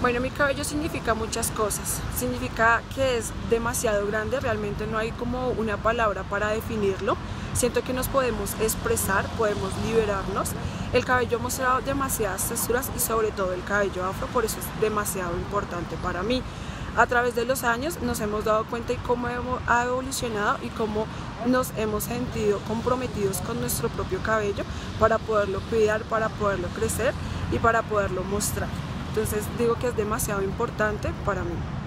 Bueno, mi cabello significa muchas cosas. Significa que es demasiado grande, realmente no hay como una palabra para definirlo. Siento que nos podemos expresar, podemos liberarnos. El cabello ha mostrado demasiadas texturas y sobre todo el cabello afro, por eso es demasiado importante para mí. A través de los años nos hemos dado cuenta de cómo ha evolucionado y cómo nos hemos sentido comprometidos con nuestro propio cabello para poderlo cuidar, para poderlo crecer y para poderlo mostrar. Entonces digo que es demasiado importante para mí.